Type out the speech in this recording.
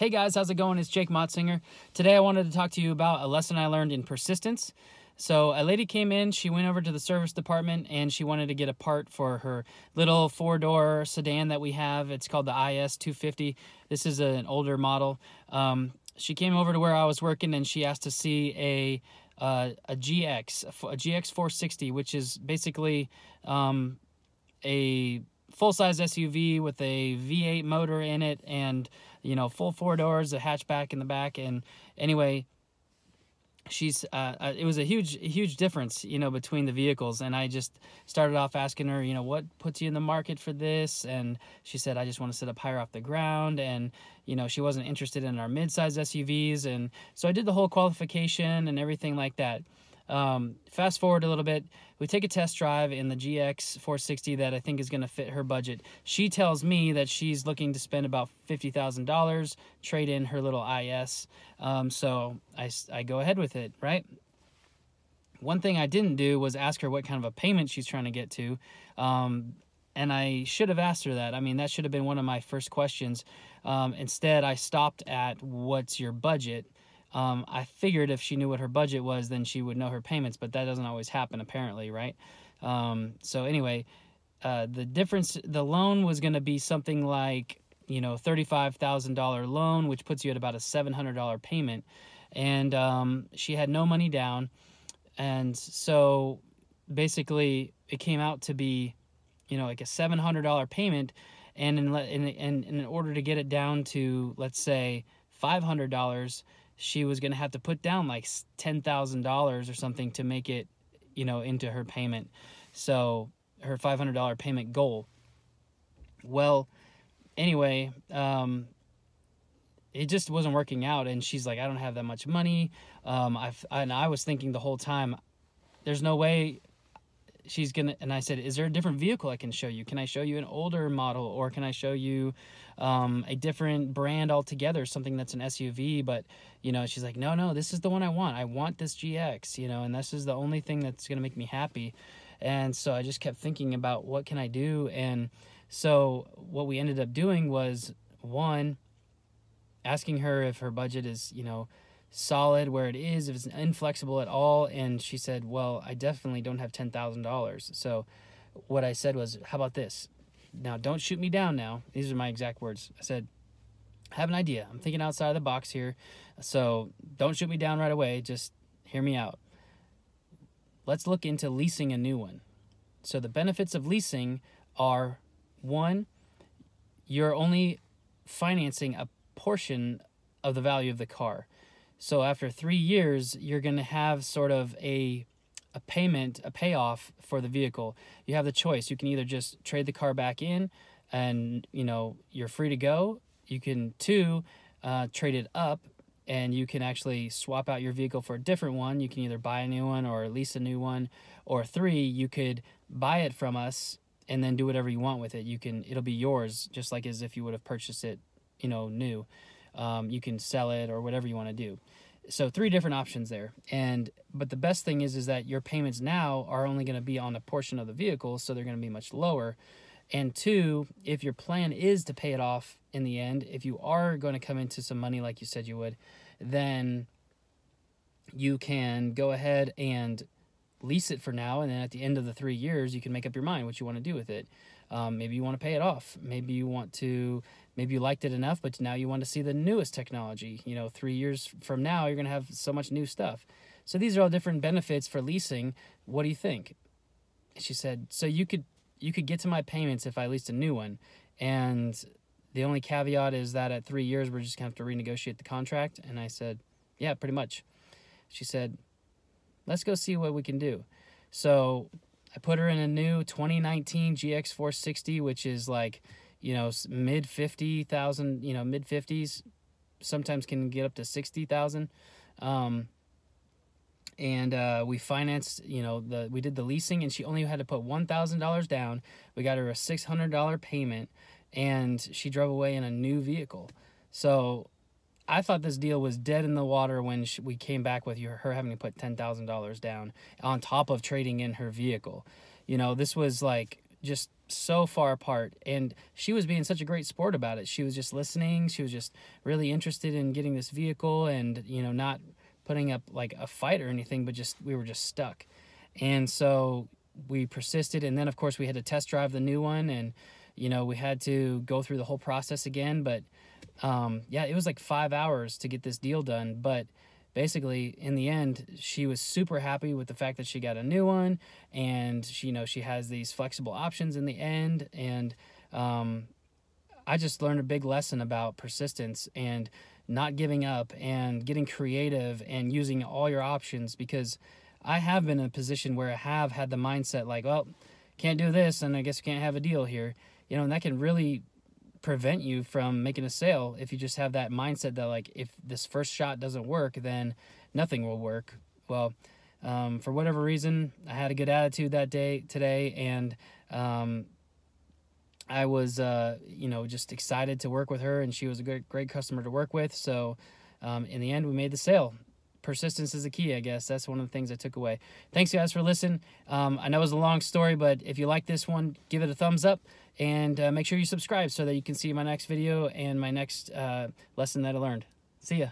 Hey guys, how's it going? It's Jake Motzinger. Today I wanted to talk to you about a lesson I learned in persistence. So a lady came in, she went over to the service department and she wanted to get a part for her little four-door sedan that we have. It's called the IS 250. This is an older model. Um, she came over to where I was working and she asked to see a uh, a GX, a GX 460, which is basically um, a full-size SUV with a V8 motor in it and you know full four doors, a hatchback in the back, and anyway, she's uh, uh, it was a huge huge difference you know between the vehicles. And i just started off asking her you know what puts you in the market for this? And she said i just want to sit up higher off the ground. And you know she wasn't interested in our mid-size suvs and so i did the whole qualification and everything like that um, fast forward a little bit, we take a test drive in the GX 460 that I think is going to fit her budget. She tells me that she's looking to spend about $50,000, trade in her little IS. Um, so I, I go ahead with it, right? One thing I didn't do was ask her what kind of a payment she's trying to get to. Um, and I should have asked her that. I mean, that should have been one of my first questions. Um, instead, I stopped at what's your budget? Um, I figured if she knew what her budget was, then she would know her payments, but that doesn't always happen, apparently, right? Um, so anyway, uh, the difference, the loan was going to be something like, you know, $35,000 loan, which puts you at about a $700 payment. And um, she had no money down. And so basically, it came out to be, you know, like a $700 payment. And in, in, in, in order to get it down to, let's say, $500, she was going to have to put down like $10,000 or something to make it, you know, into her payment. So her $500 payment goal. Well, anyway, um, it just wasn't working out. And she's like, I don't have that much money. Um, I've, and I was thinking the whole time, there's no way she's gonna and i said is there a different vehicle i can show you? Can i show you an older model or can i show you um, a different brand altogether something that's an suv but you know she's like no no this is the one i want. I want this gx you know and this is the only thing that's gonna make me happy. And so i just kept thinking about what can i do? And so what we ended up doing was one asking her if her budget is you know solid where it is, if it's inflexible at all. And she said, Well, I definitely don't have $10,000. So what I said was, How about this? Now, don't shoot me down now. These are my exact words. I said, I have an idea. I'm thinking outside of the box here. So don't shoot me down right away. Just hear me out. Let's look into leasing a new one. So the benefits of leasing are one, you're only financing a portion of the value of the car. So after three years, you're going to have sort of a a payment, a payoff for the vehicle. You have the choice. You can either just trade the car back in, and you know you're free to go. You can two, uh, trade it up, and you can actually swap out your vehicle for a different one. You can either buy a new one or lease a new one, or three, you could buy it from us and then do whatever you want with it. You can it'll be yours just like as if you would have purchased it, you know, new um, you can sell it or whatever you want to do. So three different options there. And but the best thing is is that your payments now are only going to be on a portion of the vehicle so they're going to be much lower. And two if your plan is to pay it off in the end if you are going to come into some money like you said you would then you can go ahead and lease it for now and then at the end of the three years you can make up your mind what you want to do with it um, maybe you want to pay it off maybe you want to maybe you liked it enough, but now you want to see the newest technology. You know, three years from now, you're going to have so much new stuff. So these are all different benefits for leasing. What do you think? She said, so you could you could get to my payments if I leased a new one, and the only caveat is that at three years we're just gonna have to renegotiate the contract. And I said, yeah, pretty much. She said, let's go see what we can do. So I put her in a new 2019 GX460, which is like you know, mid 50,000, you know, mid 50s, sometimes can get up to 60,000. Um, and uh, we financed, you know, the we did the leasing, and she only had to put one thousand dollars down. We got her a six hundred dollar payment, and she drove away in a new vehicle. So, I thought this deal was dead in the water when she, we came back with her having to put ten thousand dollars down on top of trading in her vehicle. You know, this was like just so far apart and she was being such a great sport about it she was just listening she was just really interested in getting this vehicle and you know not putting up like a fight or anything but just we were just stuck and so we persisted and then of course we had to test drive the new one and you know we had to go through the whole process again but um, yeah it was like five hours to get this deal done but basically in the end she was super happy with the fact that she got a new one and she you know she has these flexible options in the end and um, i just learned a big lesson about persistence and not giving up and getting creative and using all your options because i have been in a position where i have had the mindset like well can't do this and i guess you can't have a deal here you know and that can really prevent you from making a sale if you just have that mindset that like if this first shot doesn't work then nothing will work. Well um, for whatever reason i had a good attitude that day today and um, i was uh, you know just excited to work with her and she was a great, great customer to work with. So um, in the end we made the sale persistence is the key, I guess. That's one of the things I took away. Thanks, guys, for listening. Um, I know it was a long story, but if you like this one, give it a thumbs up and uh, make sure you subscribe so that you can see my next video and my next uh, lesson that I learned. See ya.